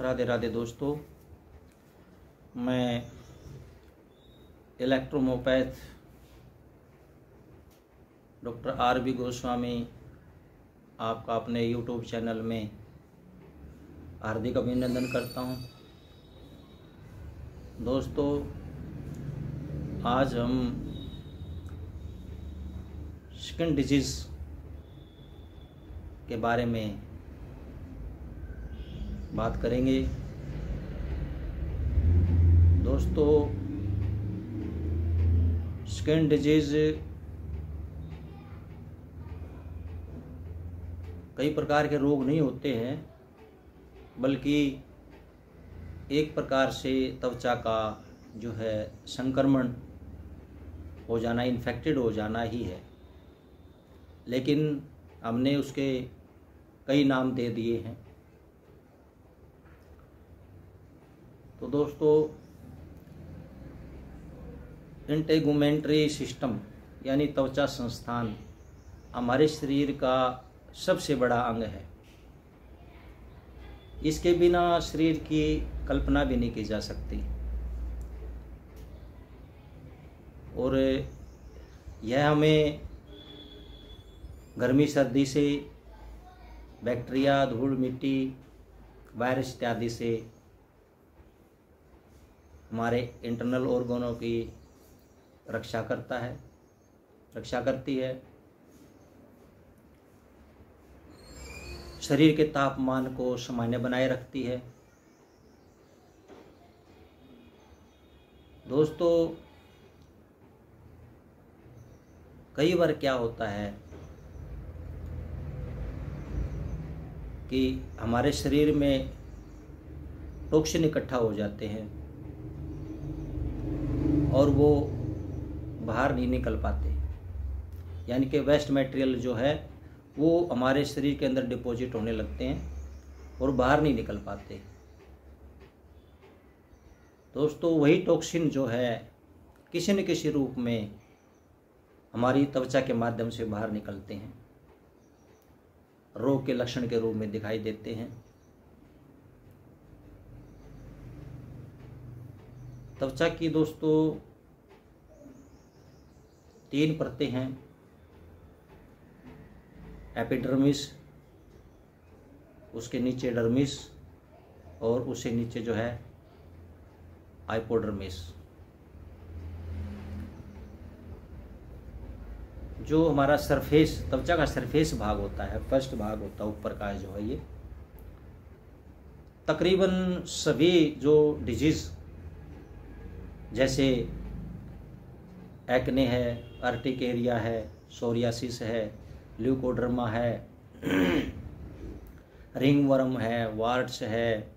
राधे राधे दोस्तों, मैं electrohomeopath doctor R B Goswami आपका अपने यूट्यूब चैनल में हार्दिक अभिनंदन करता हूँ। दोस्तों, आज हम स्किन डिज़ीज़ के बारे में बात करेंगे। दोस्तों स्किन डिज़ीज़ कई प्रकार के रोग नहीं होते हैं, बल्कि एक प्रकार से त्वचा का जो है संक्रमण हो जाना इन्फेक्टेड हो जाना ही है। लेकिन हमने उसके कई नाम दे दिए हैं। तो दोस्तों इंटेगुमेंट्री सिस्टम यानी त्वचा संस्थान, हमारे शरीर का सबसे बड़ा अंग है। इसके बिना शरीर की कल्पना भी नहीं की जा सकती। और यह हमें गर्मी, सर्दी से, बैक्टीरिया, धूल, मिट्टी, वायरस इत्यादि से हमारे इंटरनल ऑर्गनों की रक्षा करता है, रक्षा करती है। शरीर के तापमान को सामान्य बनाए रखती है। दोस्तों, कई बार क्या होता है कि हमारे शरीर में टॉक्सिन इकट्ठा हो जाते हैं। और वो बाहर नहीं निकल पाते। यानी कि वेस्ट मटेरियल जो है, वो हमारे शरीर के अंदर डिपॉजिट होने लगते हैं और बाहर नहीं निकल पाते। दोस्तों, वही टॉक्सिन जो है, किसी न किसी रूप में हमारी त्वचा के माध्यम से बाहर निकलते हैं। रोग के लक्षण के रूप में दिखाई देते हैं। त्वचा की दोस्तों, तीन परतें हैं। एपिडर्मिस, उसके नीचे डर्मिस, और उससे नीचे जो है, हाइपोडर्मिस। जो हमारा सरफेस त्वचा का सरफेस भाग होता है, फ़र्स्ट भाग होता है, ऊपर का जो है ये। तकरीबन सभी जो डिज़ीज़ जैसे एक्ने है अर्टिकेरिया है सोरियासिस है ल्यूकोड्रमा है रिंग वर्म है वार्ड्स है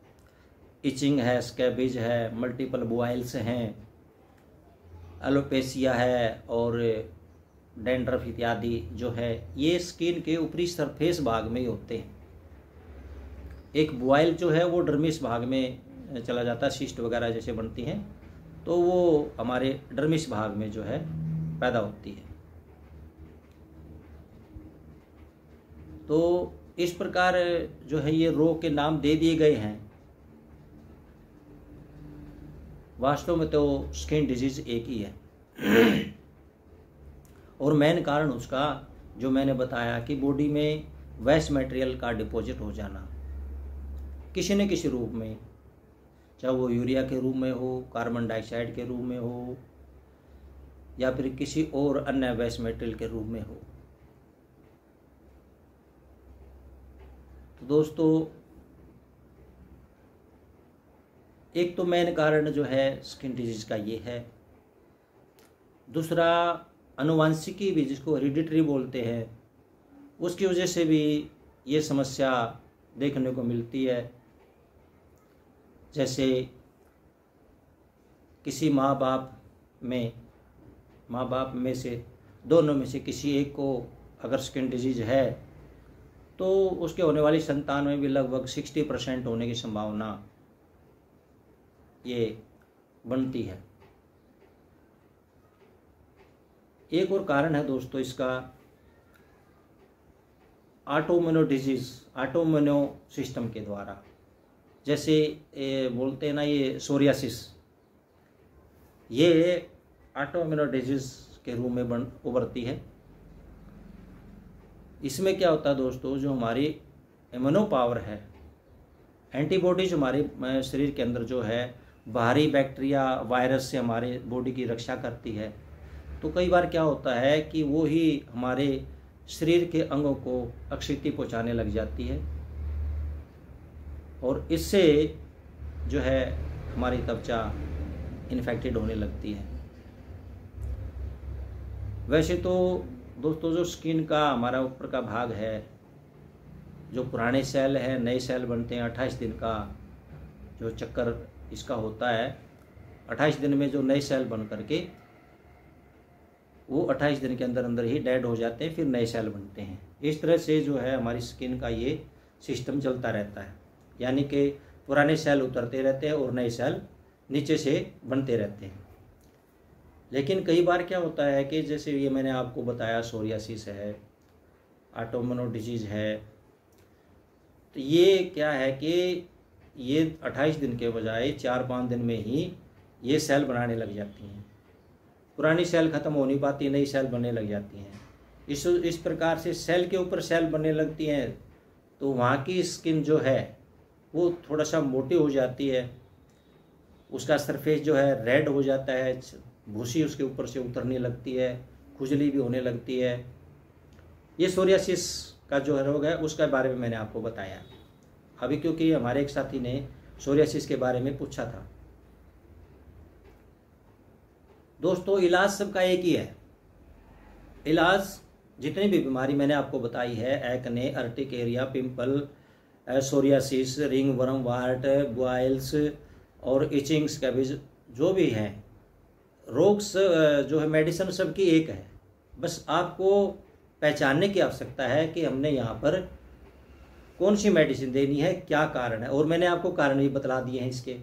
इचिंग है स्कैबिज है मल्टीपल बॉइल्स हैं एलोपेसिया है और डेंड्रफ इत्यादि जो है, ये स्किन के ऊपरी सरफेस भाग में ही होते हैं। एक बॉयल जो है वो डर्मिस भाग में चला जाता है सिस्ट वगैरह जैसे बनती हैं। तो वो हमारे डर्मिस भाग में जो है पैदा होती है। तो इस प्रकार जो है ये रोग के नाम दे दिए गए हैं। वास्तव में तो स्किन डिज़ीज़ एक ही है। और मेन कारण उसका जो मैंने बताया कि बॉडी में वेस्ट मटेरियल का डिपॉजिट हो जाना, किसी न किसी रूप में चाहे वो यूरिया के रूप में हो कार्बन डाइऑक्साइड के रूप में हो, या फिर किसी और अन्य वेस्ट मेटेरियल के रूप में हो। तो दोस्तों, एक तो मेन कारण जो है स्किन डिज़ीज़ का ये है। दूसरा, अनुवांशिकी भी जिसको हेरिडिटरी बोलते हैं, उसकी वजह से भी ये समस्या देखने को मिलती है। जैसे किसी माँ बाप में माँ बाप में से, दोनों में से किसी एक को अगर स्किन डिज़ीज़ है तो उसके होने वाली संतान में भी लगभग सिक्सटी परसेंट होने की संभावना ये बनती है। एक और कारण है दोस्तों इसका ऑटोमोनो डिज़ीज़ ऑटोमोनो सिस्टम के द्वारा। जैसे ए, बोलते हैं ना ये सोरियासिस। ये ऑटोमिनो डिज़ीज़ के रूप में बन उभरती है। इसमें क्या होता है दोस्तों जो हमारी इम्यूनो पावर है एंटीबॉडीज हमारे शरीर के अंदर जो है बाहरी बैक्टीरिया वायरस से हमारे बॉडी की रक्षा करती है। तो कई बार क्या होता है कि वो ही हमारे शरीर के अंगों को अक्षति पहुँचाने लग जाती है। और इससे जो है हमारी त्वचा इन्फेक्टेड होने लगती है। वैसे तो दोस्तों, जो स्किन का हमारा ऊपर का भाग है, जो पुराने सेल है, नए सेल बनते हैं, अट्ठाईस दिन का जो चक्कर इसका होता है, अट्ठाईस दिन में जो नए सेल बन करके, वो अट्ठाईस दिन के अंदर अंदर ही डेड हो जाते हैं, फिर नए सेल बनते हैं। इस तरह से जो है हमारी स्किन का ये सिस्टम चलता रहता है। यानी कि पुराने सेल उतरते रहते हैं और नए सेल नीचे से बनते रहते हैं। लेकिन कई बार क्या होता है कि जैसे ये मैंने आपको बताया, सोरियासिस है आटोमनो डिज़ीज़ है तो ये क्या है कि ये 28 दिन के बजाय चार पाँच दिन में ही ये सेल बनाने लग जाती हैं। पुरानी सेल ख़त्म हो नहीं पाती, नई सेल बनने लग जाती हैं। इस इस प्रकार से सेल के ऊपर सेल बनने लगती हैं तो वहाँ की स्किन जो है वो थोड़ा सा मोटी हो जाती है, उसका सरफेस जो है रेड हो जाता है, भूसी उसके ऊपर से उतरने लगती है, खुजली भी होने लगती है। ये सोरियासिस का जो है रोग है, उसके बारे में मैंने आपको बताया। अभी क्योंकि हमारे एक साथी ने सोरियासिस के बारे में पूछा था। दोस्तों, इलाज सबका एक ही है। इलाज जितनी भी बीमारी मैंने आपको बताई है acne urticaria pimple psoriasis ring, worm, wart boils और इचिंग्स का भी जो भी हैं रोग जो है, मेडिसिन सबकी एक है। बस आपको पहचानने की आवश्यकता है कि हमने यहाँ पर कौन सी मेडिसिन देनी है, क्या कारण है? और मैंने आपको कारण भी बतला दिए हैं इसके।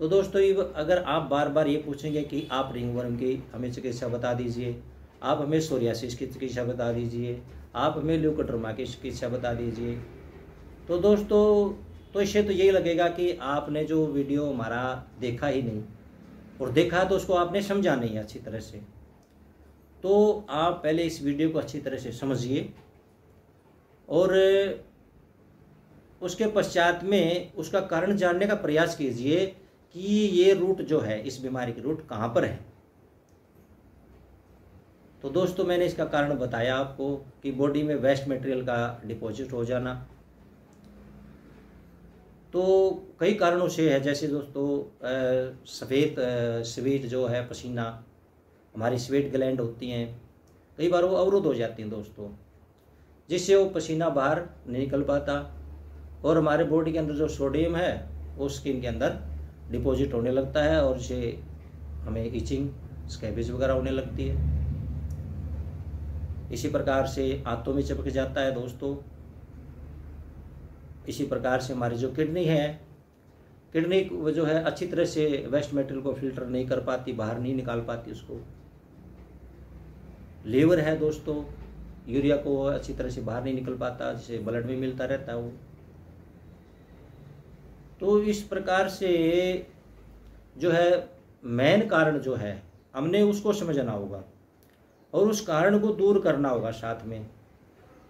तो दोस्तों, ये अगर आप बार बार ये पूछेंगे कि आप रिंग, वर्म की हमें चिकित्सा बता दीजिए, आप हमें सोरियासिस की चिकित्सा बता दीजिए आप हमें ल्यूकोड्रमा की चिकित्सा बता दीजिए। तो दोस्तों तो इससे तो यही लगेगा कि आपने जो वीडियो हमारा देखा ही नहीं, और देखा तो उसको आपने समझा नहीं अच्छी तरह से। तो आप पहले इस वीडियो को अच्छी तरह से समझिए, और उसके पश्चात में उसका कारण जानने का प्रयास कीजिए कि ये रूट जो है, इस बीमारी की रूट कहाँ पर है। तो दोस्तों, मैंने इसका कारण बताया आपको कि बॉडी में वेस्ट मटेरियल का डिपॉजिट हो जाना। तो कई कारणों से है, जैसे दोस्तों सफ़ेद स्वीट जो है, पसीना, हमारी स्वीट ग्लैंड होती हैं, कई बार वो अवरुद्ध हो जाती हैं दोस्तों, जिससे वो पसीना बाहर नहीं निकल पाता और हमारे बॉडी के अंदर जो सोडियम है, वो स्किन के अंदर डिपॉजिट होने लगता है और इसे हमें इचिंग स्कैबिज वगैरह होने लगती है। इसी प्रकार से आंतों में चिपक जाता है दोस्तों। इसी प्रकार से हमारी जो किडनी है, किडनी जो है अच्छी तरह से वेस्ट मेटेरियल को फ़िल्टर नहीं कर पाती, बाहर नहीं निकाल पाती उसको। लीवर है दोस्तों, यूरिया को अच्छी तरह से बाहर नहीं निकल पाता, जिसे ब्लड में मिलता रहता है वो। तो इस प्रकार से जो है मेन कारण जो है, हमने उसको समझना होगा। और उस कारण को दूर करना होगा साथ में।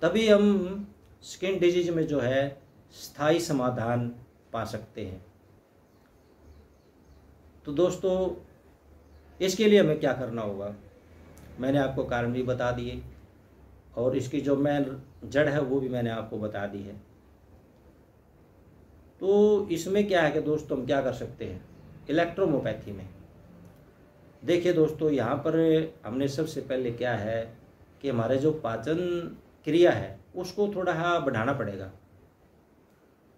तभी हम स्किन डिज़ीज़ में जो है, स्थायी समाधान पा सकते हैं। तो दोस्तों, इसके लिए हमें क्या करना होगा? मैंने आपको कारण भी बता दिए, और इसकी जो मेन जड़ है, वो भी मैंने आपको बता दी है। तो इसमें क्या है कि दोस्तों, हम क्या कर सकते हैं? इलेक्ट्रोमोपैथी में। देखिए दोस्तों, यहाँ पर हमने सबसे पहले क्या है कि हमारे जो पाचन क्रिया है, उसको थोड़ा हाँ बढ़ाना पड़ेगा।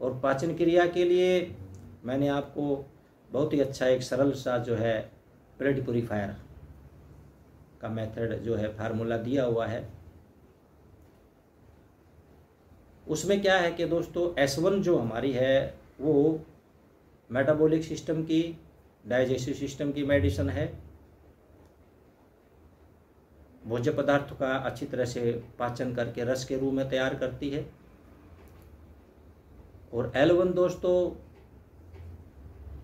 और पाचन क्रिया के लिए मैंने आपको बहुत ही अच्छा एक सरल सा जो है ब्लड प्योरीफायर का मेथड जो है फार्मूला दिया हुआ है। उसमें क्या है कि दोस्तों एस वन जो हमारी है, वो मेटाबॉलिक सिस्टम की डाइजेस्टिव सिस्टम की मेडिसन है। भोज्य पदार्थों का अच्छी तरह से पाचन करके रस के रूप में तैयार करती है। और एल वन दोस्तों,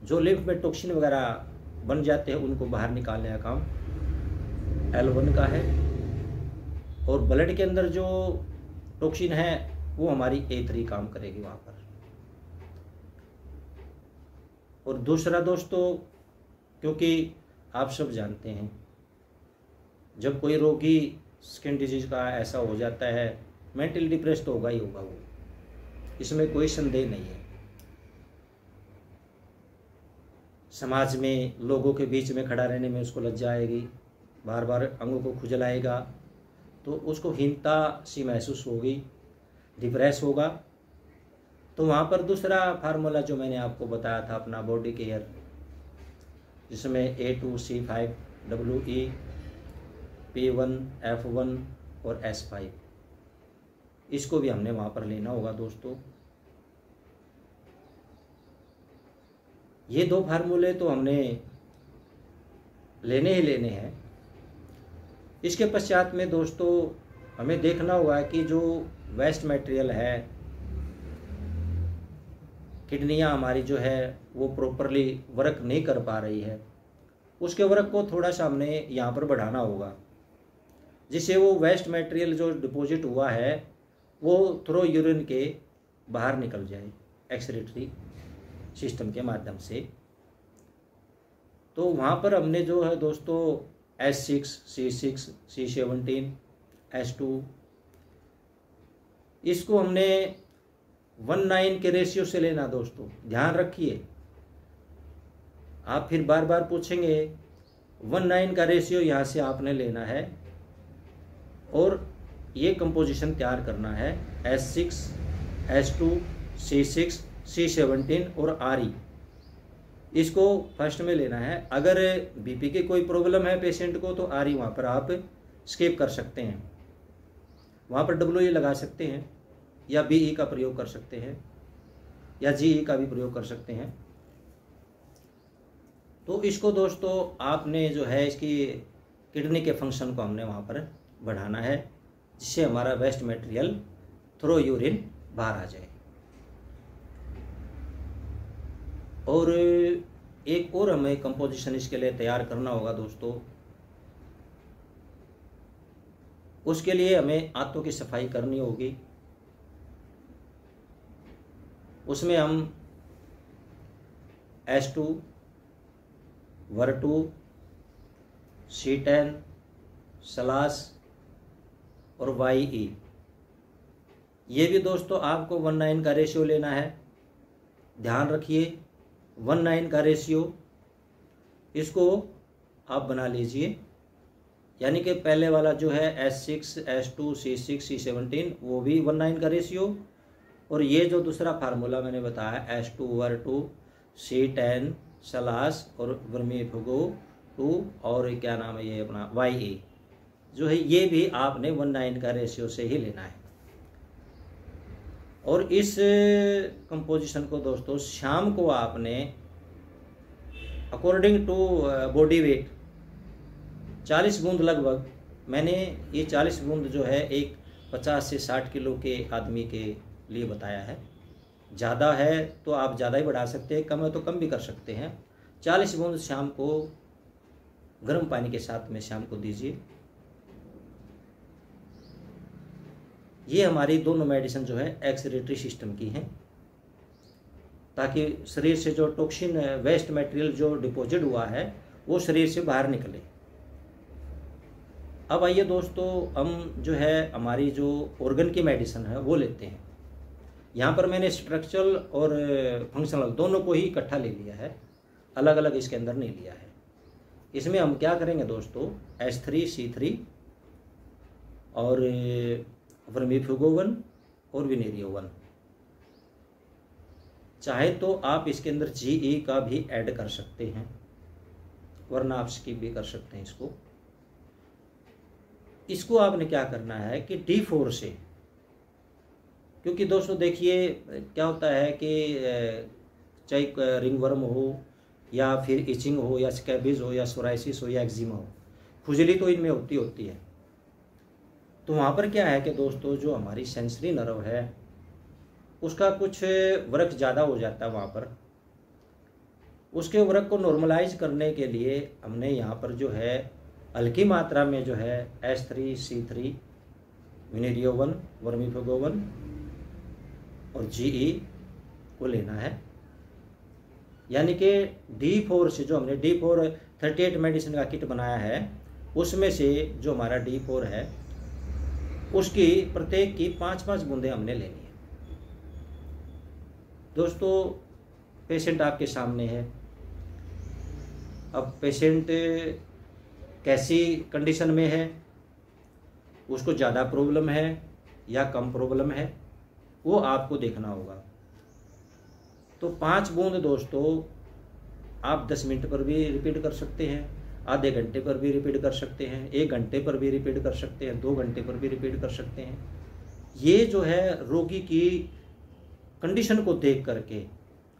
जो लिम्फ में टॉक्सिन वगैरह बन जाते हैं, उनको बाहर निकालने का काम एल वन का है। और ब्लड के अंदर जो टॉक्सिन है, वो हमारी ए थ्री काम करेगी वहाँ पर। और दूसरा दोस्तों, क्योंकि आप सब जानते हैं जब कोई रोगी स्किन डिज़ीज़ का ऐसा हो जाता है मेंटल डिप्रेस तो होगा ही होगा वो। इसमें कोई संदेह नहीं है। समाज में, लोगों के बीच में खड़ा रहने में उसको लज्जा आएगी बार बार अंगों को खुजलाएगा तो उसको हीनता सी महसूस होगी डिप्रेस होगा। तो वहाँ पर दूसरा फार्मूला जो मैंने आपको बताया था, अपना बॉडी केयर जिसमें A two C five W E P one F one और एस फाइव इसको भी हमने वहाँ पर लेना होगा दोस्तों। ये दो फार्मूले तो हमने लेने ही लेने हैं। इसके पश्चात में दोस्तों हमें देखना होगा कि जो वेस्ट मटेरियल है, किडनियाँ हमारी जो है वो प्रॉपरली वर्क नहीं कर पा रही है। उसके वर्क को थोड़ा सा हमने यहाँ पर बढ़ाना होगा। जिससे वो वेस्ट मटेरियल जो डिपॉजिट हुआ है, वो थ्रो यूरिन के बाहर निकल जाए एक्सरेटरी सिस्टम के माध्यम से। तो वहाँ पर हमने जो है दोस्तों S six C six C seventeen S two इसको हमने वन नाइन के रेशियो से लेना दोस्तों। ध्यान रखिए। आप फिर बार बार पूछेंगे वन नाइन का रेशियो यहाँ से आपने लेना है। और ये कंपोजिशन तैयार करना है S six S two C six C seventeen और आर ई इसको फ़र्स्ट में लेना है। अगर बीपी की कोई प्रॉब्लम है पेशेंट को तो आर ई वहाँ पर आप स्केप कर सकते हैं। वहाँ पर डब्ल्यू ई लगा सकते हैं, या बी ई का प्रयोग कर सकते हैं, या जी ई का भी प्रयोग कर सकते हैं। तो इसको दोस्तों, आपने जो है इसकी किडनी के फ़ंक्शन को हमने वहाँ पर बढ़ाना है, जिससे हमारा वेस्ट मटेरियल थ्रो यूरिन बाहर आ जाए। और एक और हमें कंपोजिशन इसके लिए तैयार करना होगा दोस्तों। उसके लिए हमें आंतों की सफ़ाई करनी होगी। उसमें हम एस टू वर टू सी टेन सलास और वाई ई ये भी दोस्तों, आपको वन नाइन का रेशियो लेना है। ध्यान रखिए वन नाइन का रेशियो इसको आप बना लीजिए। यानी कि पहले वाला जो है S six S two C six C seventeen वो भी वन नाइन का रेशियो और ये जो दूसरा फार्मूला मैंने बताया एस टू वर टू सी टेन सलास और वर्मी फुगो टू और क्या नाम है ये अपना वाई ए जो है, ये भी आपने वन नाइन का रेशियो से ही लेना है। और इस कंपोजिशन को दोस्तों, शाम को आपने अकॉर्डिंग टू बॉडी वेट 40 बूंद लगभग, मैंने ये 40 बूंद जो है, एक 50 से 60 किलो के आदमी के लिए बताया है। ज़्यादा है तो आप ज़्यादा ही बढ़ा सकते हैं, कम है तो कम भी कर सकते हैं। 40 बूंद शाम को, गर्म पानी के साथ में शाम को दीजिए। ये हमारी दोनों मेडिसिन जो है एक्सरेटरी सिस्टम की हैं, ताकि शरीर से जो टॉक्सिन वेस्ट मटेरियल जो डिपॉजिट हुआ है, वो शरीर से बाहर निकले। अब आइए दोस्तों, हम जो है हमारी जो ऑर्गन की मेडिसिन है, वो लेते हैं। यहाँ पर मैंने स्ट्रक्चरल और फंक्शनल दोनों को ही इकट्ठा ले लिया है अलग अलग इसके अंदर नहीं लिया है। इसमें हम क्या करेंगे दोस्तों एस थ्री सी थ्री और वर्मीफ्यूगोवन और विनेरियोवन। चाहे तो आप इसके अंदर जी ई e का भी ऐड कर सकते हैं, वरना आप स्किप भी कर सकते हैं इसको। इसको आपने क्या करना है कि डी फोर से, क्योंकि दोस्तों देखिए, क्या होता है कि चाहे रिंग वर्म हो या फिर इचिंग हो या स्कैबिज हो या सोराइसिस हो या एक्जिमा हो, खुजली तो इनमें होती होती है। तो वहाँ पर क्या है कि दोस्तों, जो हमारी सेंसरी नर्व है, उसका कुछ वर्क ज़्यादा हो जाता है वहाँ पर। उसके वर्क को नॉर्मलाइज करने के लिए हमने यहाँ पर जो है, हल्की मात्रा में जो है एस थ्री सी थ्री विनिडियोवन वर्मीफोगोवन और जीई e को लेना है। यानी कि डी फोर से जो हमने D four thirty eight medicine का किट बनाया है, उसमें से जो हमारा डी फोर है उसकी प्रत्येक की पाँच पाँच बूंदें हमने लेनी है। दोस्तों पेशेंट आपके सामने है। अब पेशेंट कैसी कंडीशन में है? उसको ज़्यादा प्रॉब्लम है या कम प्रॉब्लम है? वो आपको देखना होगा। तो पाँच बूंद दोस्तों, आप दस मिनट पर भी रिपीट कर सकते हैं। आधे घंटे पर भी रिपीट कर सकते हैं, एक घंटे पर भी रिपीट कर सकते हैं, दो घंटे पर भी रिपीट कर सकते हैं। ये जो है रोगी की कंडीशन को देख करके,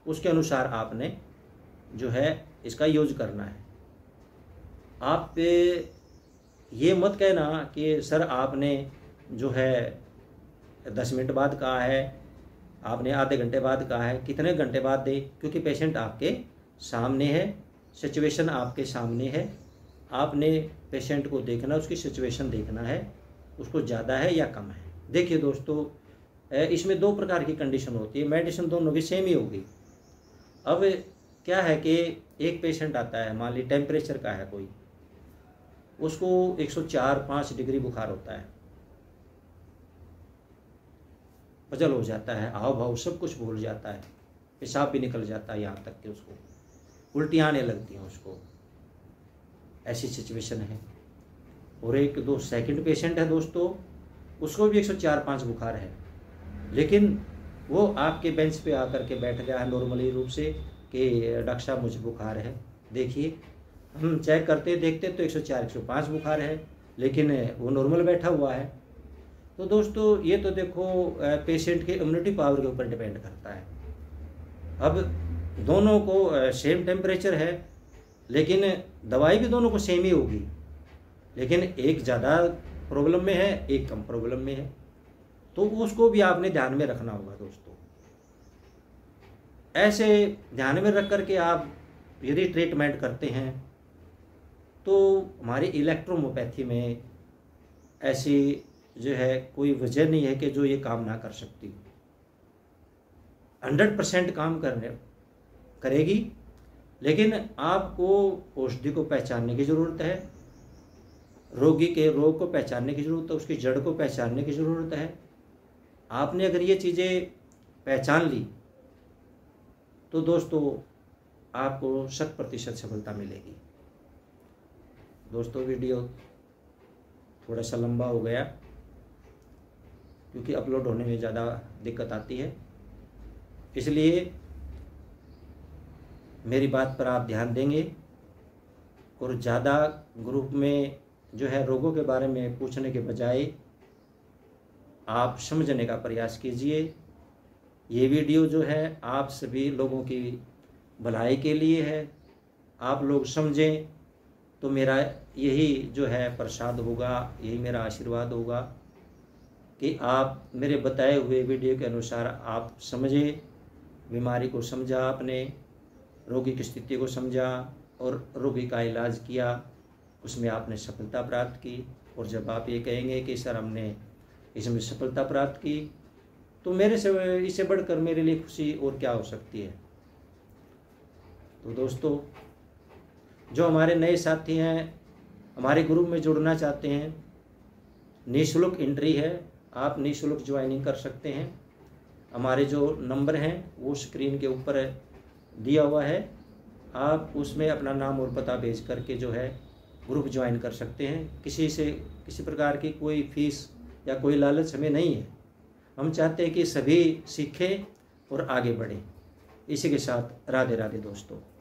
उसके अनुसार आपने जो है इसका यूज़ करना है। आप, ये मत कहना कि सर आपने जो है दस मिनट बाद कहा है, आपने आधे घंटे बाद कहा है, कितने घंटे बाद दे? क्योंकि पेशेंट आपके सामने है सिचुएशन आपके सामने है। आपने पेशेंट को देखना उसकी सिचुएशन देखना है। उसको ज़्यादा है या कम है? देखिए दोस्तों इसमें दो प्रकार की कंडीशन होती है। मेडिसिन दोनों की सेम ही होगी। अब क्या है कि एक पेशेंट आता है, मान ली टेम्परेचर का है कोई, उसको 104 पाँच डिग्री बुखार होता है। पजल हो जाता है हाव भाव सब कुछ भूल जाता है। पेशाब भी निकल जाता है यहाँ तक कि उसको। उल्टियाँ आने लगती हैं उसको। ऐसी सिचुएशन है। और एक दो सेकंड पेशेंट है दोस्तों, उसको भी 104 पाँच बुखार है। लेकिन वो आपके बेंच पे आकर के बैठ गया है नॉर्मली रूप से कि, डॉक्टर साहब, मुझे बुखार है। देखिए, हम चेक करते, देखते तो 104 105 बुखार है, लेकिन वो नॉर्मल बैठा हुआ है। तो दोस्तों, ये तो देखो पेशेंट के इम्यूनिटी पावर के ऊपर डिपेंड करता है। अब दोनों को सेम टेम्परेचर है, लेकिन दवाई भी दोनों को सेम ही होगी। लेकिन एक ज़्यादा प्रॉब्लम में है, एक कम प्रॉब्लम में है। तो उसको भी आपने ध्यान में रखना होगा दोस्तों। ऐसे ध्यान में रख करके आप यदि ट्रीटमेंट करते हैं तो हमारी इलेक्ट्रोमोपैथी में ऐसी जो है, कोई वजह नहीं है कि जो ये काम ना कर सकती। हंड्रेड परसेंट काम करने करेगी, लेकिन आपको औषधि को पहचानने की ज़रूरत है, रोगी के रोग को पहचानने की ज़रूरत है, उसकी जड़ को पहचानने की ज़रूरत है। आपने अगर ये चीज़ें पहचान ली तो दोस्तों, आपको शत प्रतिशत सफलता मिलेगी। दोस्तों, वीडियो थोड़ा सा लंबा हो गया, क्योंकि अपलोड होने में ज़्यादा दिक्कत आती है। इसलिए मेरी बात पर आप ध्यान देंगे और ज़्यादा ग्रुप में जो है रोगों के बारे में पूछने के बजाय आप समझने का प्रयास कीजिए। ये वीडियो जो है आप सभी लोगों की भलाई के लिए है। आप लोग समझें तो मेरा यही जो है प्रसाद होगा, यही मेरा आशीर्वाद होगा कि आप मेरे बताए हुए वीडियो के अनुसार आप समझें, बीमारी को समझा आपने। रोगी की स्थिति को समझा और रोगी का इलाज किया। उसमें आपने सफलता प्राप्त की और जब आप ये कहेंगे कि, सर, हमने इसमें सफलता प्राप्त की तो मेरे से इससे बढ़कर मेरे लिए खुशी और क्या हो सकती है? तो दोस्तों, जो हमारे नए साथी हैं, हमारे ग्रुप में जुड़ना चाहते हैं, निःशुल्क एंट्री है, आप निःशुल्क ज्वाइनिंग कर सकते हैं। हमारे जो नंबर हैं, वो स्क्रीन के ऊपर दिया हुआ है। आप उसमें अपना नाम और पता भेज करके जो है ग्रुप ज्वाइन कर सकते हैं। किसी से, किसी प्रकार की कोई फ़ीस या कोई लालच हमें नहीं है। हम चाहते हैं कि सभी सीखें और आगे बढ़ें। इसी के साथ राधे राधे दोस्तों।